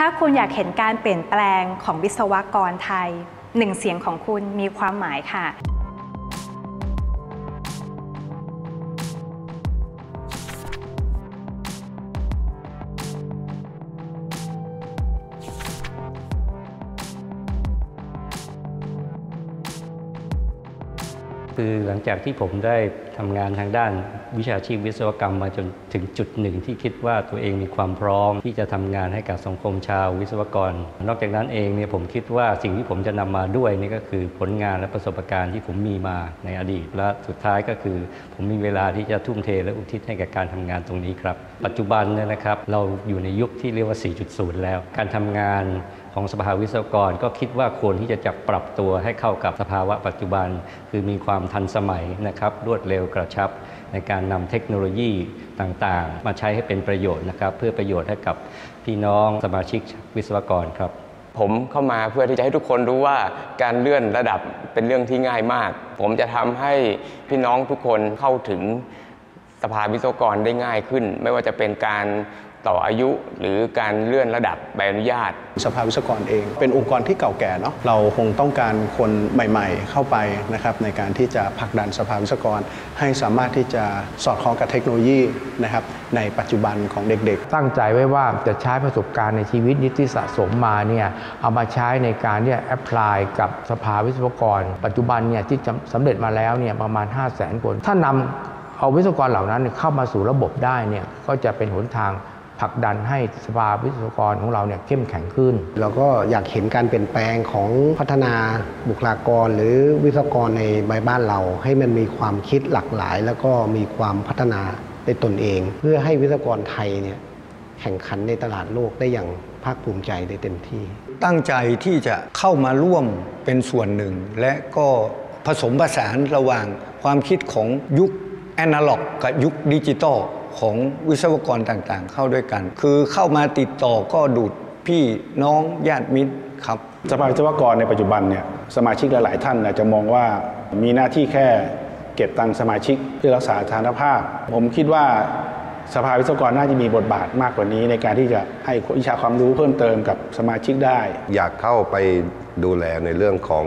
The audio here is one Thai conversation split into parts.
ถ้าคุณอยากเห็นการเปลี่ยนแปลงของวิศวกรไทยหนึ่งเสียงของคุณมีความหมายค่ะ คือหลังจากที่ผมได้ทำงานทางด้านวิชาชีพวิศวกรรมมาจนถึงจุดหนึ่งที่คิดว่าตัวเองมีความพร้อม ที่จะทำงานให้กับสังคมชาววิศวกร นอกจากนั้นเองเนี่ยผมคิดว่าสิ่งที่ผมจะนำมาด้วยนี่ก็คือผลงานและประสบการณ์ที่ผมมีมาในอดีต และสุดท้ายก็คือ ผมมีเวลาที่จะทุ่มเทและอุทิศให้กับการทำงานตรงนี้ครับ ปัจจุบันเนี่ยนะครับเราอยู่ในยุคที่เรียกว่า 4.0 แล้ว การทำงาน ของสภาวิศวกร ก็คิดว่าควรที่จะจับปรับตัวให้เข้ากับสภาวะปัจจุบัน คือมีความทันสมัยนะครับรวดเร็วกระชับ ในการนำเทคโนโลยีต่างๆ มาใช้ให้เป็นประโยชน์นะครับเพื่อประโยชน์ให้กับพี่น้องสมาชิกวิศวกรครับผมเข้ามาเพื่อที่จะให้ทุกคนรู้ว่าการเลื่อนระดับเป็นเรื่องที่ง่ายมาก ผมจะทำให้พี่น้องทุกคนเข้าถึงสภาวิศวกรได้ง่ายขึ้น ไม่ว่าจะเป็นการ ต่ออายุ หรือการเลื่อนระดับใบอนุญาต สภาวิศวกรเอง เป็นองค์กรที่เก่าแก่เนาะเราคงต้องการคนใหม่ ๆ เข้าไปนะครับในการที่จะผลักดันสภาวิศวกร ให้สามารถที่จะสอดคล้องกับเทคโนโลยีนะครับในปัจจุบันของเด็กตั้งใจไว้ว่าจะใช้ประสบการณ์ในชีวิตนิที่สะสมมาเนี่ยเอามาใช้ในการเนี่ยแอพพลายกับสภาวิศวกร ปัจจุบันเนี่ยที่สำเร็จมาแล้วเนี่ยประมาณ 5 0 0แสนคน ถ้านำเอาวิศวกรเหล่านั้นเข้ามาสู่ระบบได้เนี่ยก็จะเป็นหนทาง ผลักดันให้สภาวิศวกรของเราเนี่ยเข้มแข็งขึ้น เราก็อยากเห็นการเปลี่ยนแปลงของพัฒนาบุคลากร หรือวิศวกรในใบบ้านเรา ให้มันมีความคิดหลากหลาย แล้วก็มีความพัฒนาในตนเอง เพื่อให้วิศวกรไทยเนี่ยแข่งขันในตลาดโลกได้อย่างภาคภูมิใจได้เต็มที่ ตั้งใจที่จะเข้ามาร่วมเป็นส่วนหนึ่ง และก็ผสมผสานระหว่างความคิดของยุคแอนาล็อกกับยุคดิจิตอล ของวิศวกรต่างๆ เข้าด้วยกัน คือเข้ามาติดต่อก็ดูดพี่น้องญาติมิตรครับๆสภาวิศวกรในปัจจุบันเนี่ยสมาชิกหลาย ๆ ท่านอาจจะมองว่ามีหน้าที่แค่เก็บตังค์สมาชิกเพื่อรักษาฐานภาพ ผมคิดว่าสภาวิศวกรน่าจะมีบทบาทมากกว่านี้ในการที่จะให้วิชาความรู้เพิ่มเติมกับสมาชิกได้ อยากเข้าไปดูแลในเรื่องของ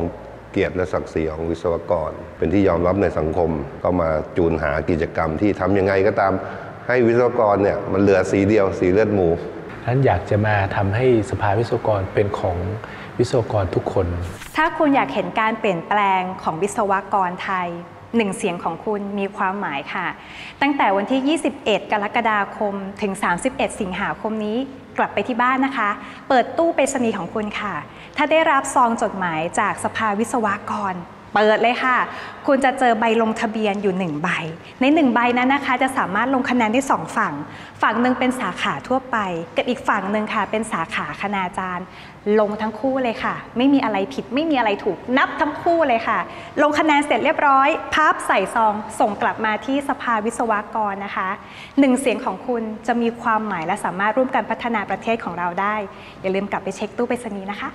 เกียรติและศักดิ์ศรีของวิศวกร เป็นที่ยอมรับในสังคมก็มาจูนหากิจกรรมที่ทำยังไงก็ตาม ให้วิศวกรเนี่ยมันเหลือสีเดียวสีเลือดหมูนั้นอยากจะมาทำให้สภาวิศวกรเป็นของวิศวกรทุกคน ถ้าคุณอยากเห็นการเปลี่ยนแปลงของวิศวกรไทยหนึ่งเสียงของคุณมีความหมายค่ะ ตั้งแต่วันที่ 21 กรกฎาคม ถึง 31 สิงหาคมนี้ กลับไปที่บ้านนะคะ เปิดตู้ไปรษณีย์ของคุณค่ะ ถ้าได้รับซองจดหมายจากสภาวิศวกร เปิดเลยค่ะ คุณจะเจอใบลงทะเบียนอยู่ 1 ใบ ใน 1 ใบนั้นนะคะ จะสามารถลงคะแนนได้ 2 ฝั่ง ฝั่งหนึ่งเป็นสาขาทั่วไป กับอีกฝั่งหนึ่งค่ะ เป็นสาขาคณาจารย์ ลงทั้งคู่เลยค่ะ ไม่มีอะไรผิด ไม่มีอะไรถูก นับทั้งคู่เลยค่ะ ลงคะแนนเสร็จเรียบร้อย พับใส่ซอง ส่งกลับมาที่สภาวิศวกรนะคะหนึ่งเสียงของคุณจะมีความหมายและสามารถร่วมกันพัฒนาประเทศของเราได้ อย่าลืมกลับไปเช็คตู้ไปรษณีย์นะคะ